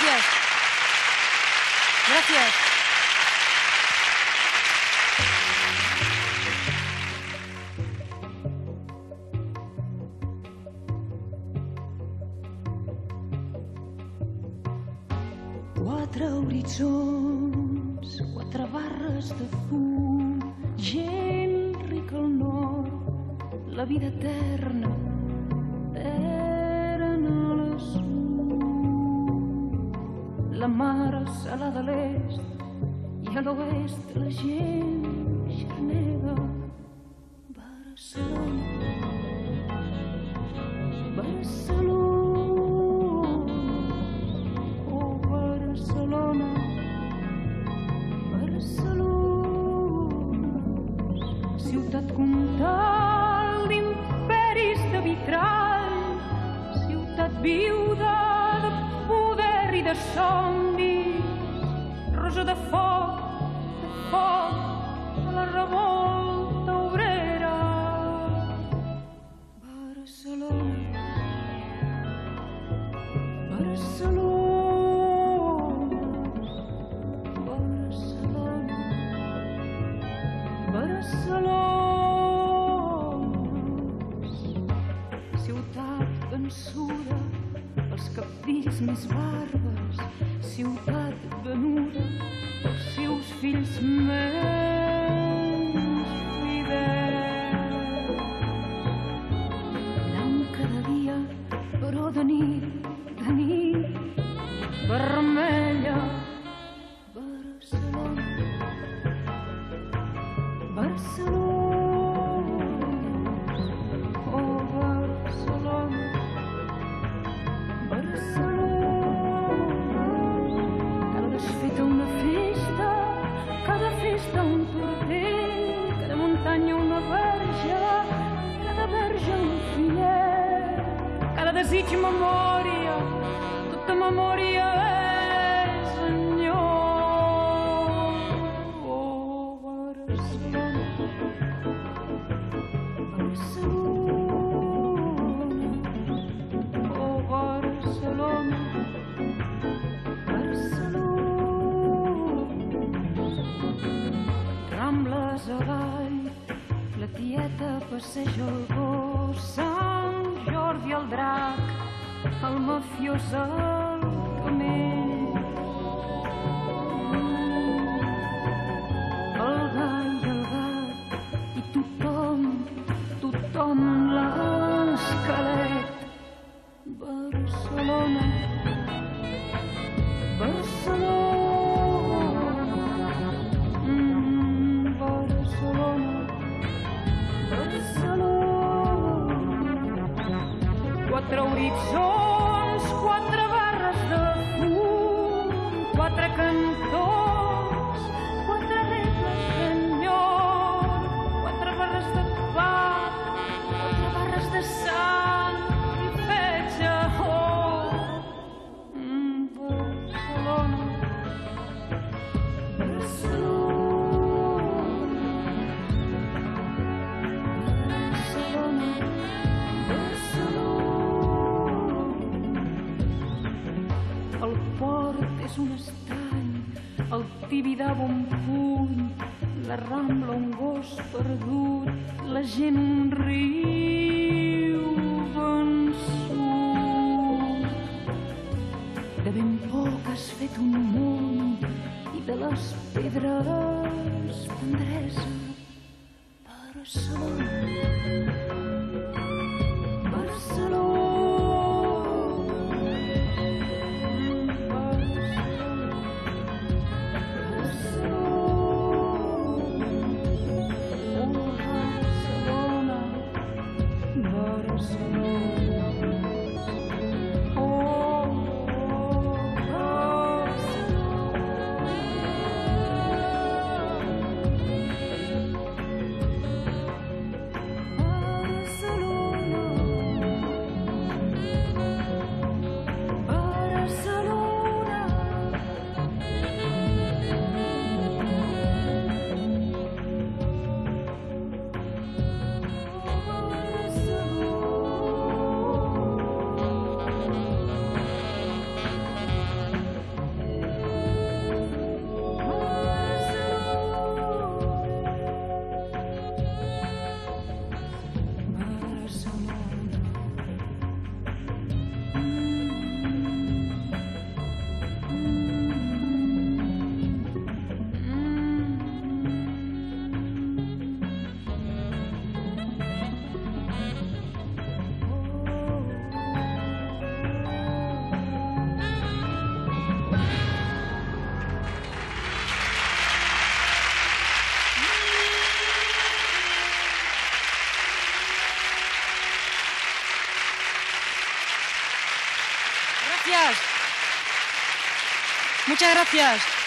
Gràcies. Gràcies. Quatre horitzons, quatre barres de fum, gent rica al nord, la vida eterna mar salada a l'est i a l'oest la gent xarnega. Barcelona, Barcelona. Oh, Barcelona, Barcelona, ciutat comtal d'imperis de vitrall, ciutat viuda de poder i de somnis, vençuda, els capdills més bàrbars, ciutat venuda, els seus fills menys fidels. Blanc cada dia, però de nit, de nit, vermella. Barcelona, Barcelona, memòria, tota memòria és enyor. Oh, Barcelona, Barcelona, oh, Barcelona, Barcelona. Rambles avall, la tieta passeja el gos, Jordi el drac, el mafiós el camell. El gall i el gat, i tothom, tothom l'esquelet. Quatre horitzons, quatre barres de fum, quatre cantons, és un estany, el Tibidabo un puny, la Rambla un gos perdut, la gent un riu vençut. De ben poc has fet un món i de les pedres tendresa. Barcelona, Barcelona. Muchas gracias.